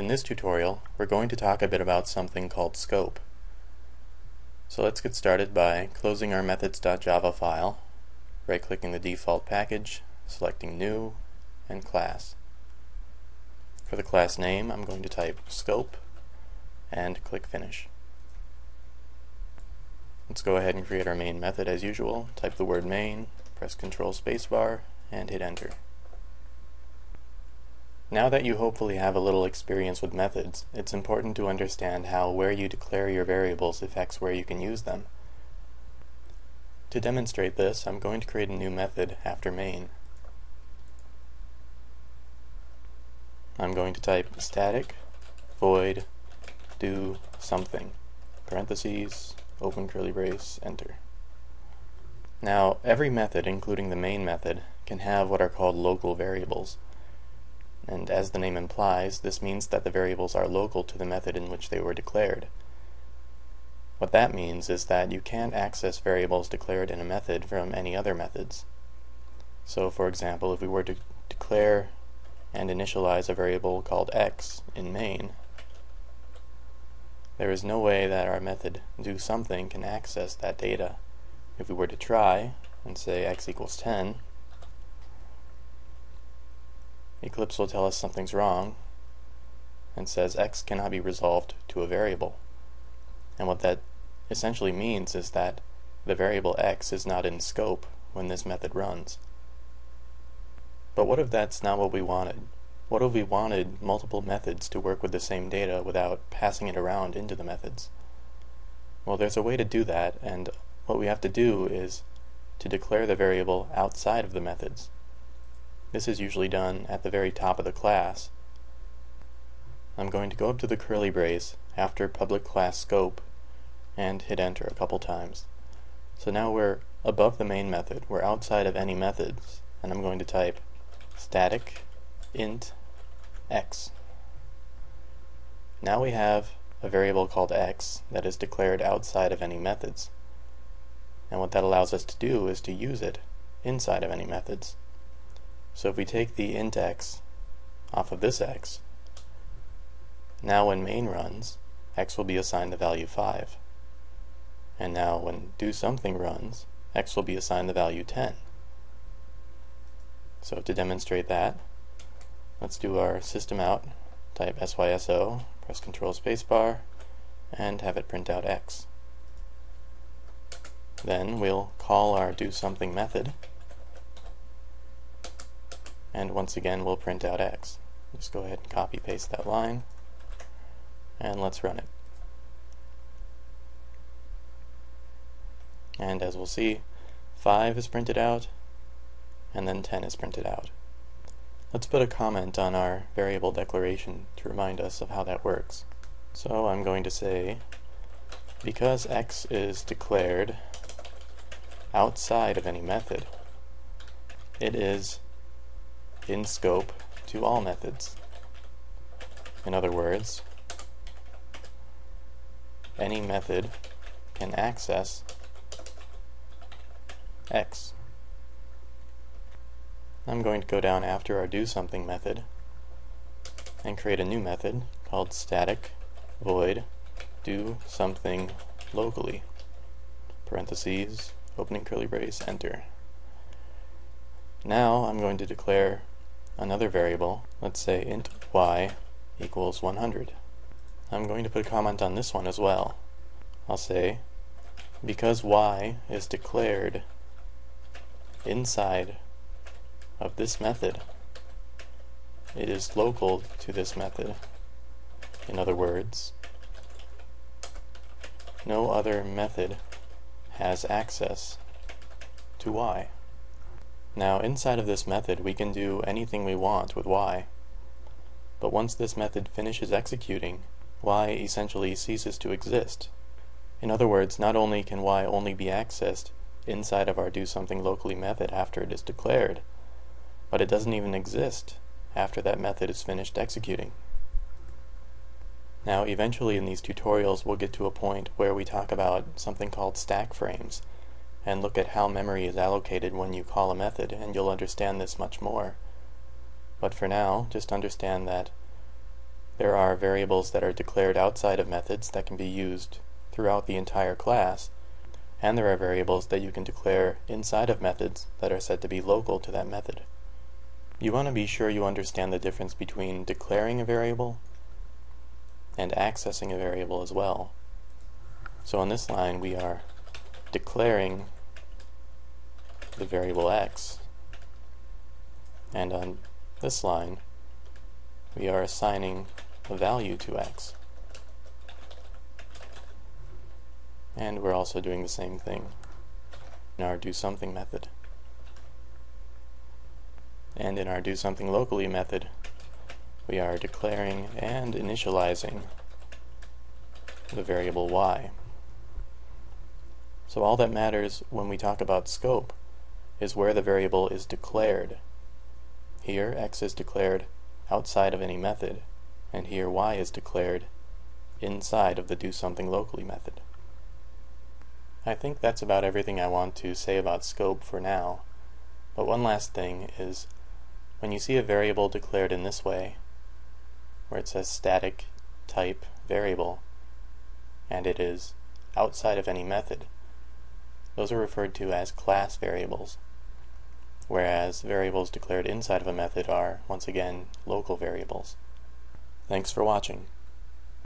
In this tutorial, we're going to talk a bit about something called scope. So let's get started by closing our methods.java file, right-clicking the default package, selecting New, and Class. For the class name, I'm going to type scope, and click Finish. Let's go ahead and create our main method as usual. Type the word main, press Control Spacebar, and hit Enter. Now that you hopefully have a little experience with methods, it's important to understand how where you declare your variables affects where you can use them. To demonstrate this, I'm going to create a new method after main. I'm going to type static void do something, parentheses, open curly brace, enter. Now, every method, including the main method, can have what are called local variables and as the name implies, this means that the variables are local to the method in which they were declared. What that means is that you can't access variables declared in a method from any other methods. So for example, if we were to declare and initialize a variable called x in main, there is no way that our method do something can access that data. If we were to try and say x equals 10, Eclipse will tell us something's wrong and says x cannot be resolved to a variable. And what that essentially means is that the variable x is not in scope when this method runs. But what if that's not what we wanted? What if we wanted multiple methods to work with the same data without passing it around into the methods? Well, there's a way to do that, and what we have to do is to declare the variable outside of the methods. This is usually done at the very top of the class. I'm going to go up to the curly brace after public class scope and hit enter a couple times. So now we're above the main method, we're outside of any methods, and I'm going to type static int x. Now we have a variable called x that is declared outside of any methods. And what that allows us to do is to use it inside of any methods. So if we take the int x off of this x, now when main runs, x will be assigned the value 5. And now when do something runs, x will be assigned the value 10. So to demonstrate that, let's do our system out, type syso, press control spacebar, and have it print out x. Then we'll call our do something method, and once again we'll print out x. Just go ahead and copy paste that line and let's run it. And as we'll see, 5 is printed out and then 10 is printed out. Let's put a comment on our variable declaration to remind us of how that works. So I'm going to say because x is declared outside of any method, it is in scope to all methods. In other words, any method can access x. I'm going to go down after our do something method and create a new method called static void do something locally parentheses opening curly brace enter now I'm going to declare another variable, let's say int y equals 100. I'm going to put a comment on this one as well. I'll say, because y is declared inside of this method, it is local to this method. In other words, no other method has access to y. Now inside of this method we can do anything we want with y. But once this method finishes executing, y essentially ceases to exist. In other words, not only can y only be accessed inside of our do something locally method after it is declared, but it doesn't even exist after that method is finished executing. Now eventually in these tutorials we'll get to a point where we talk about something called stack frames, and look at how memory is allocated when you call a method, and you'll understand this much more. But for now, just understand that There are variables that are declared outside of methods that can be used throughout the entire class, and there are variables that you can declare inside of methods that are said to be local to that method. You want to be sure you understand the difference between declaring a variable and accessing a variable as well. So on this line we are declaring the variable x and on this line we are assigning a value to x. And we're also doing the same thing in our do something method. And in our do something locally method, we are declaring and initializing the variable y. So all that matters when we talk about scope is where the variable is declared. Here x is declared outside of any method, and here y is declared inside of the do something locally method. I think that's about everything I want to say about scope for now, but one last thing is when you see a variable declared in this way, where it says static type variable, and it is outside of any method, those are referred to as class variables, whereas variables declared inside of a method are, once again, local variables. Thanks for watching.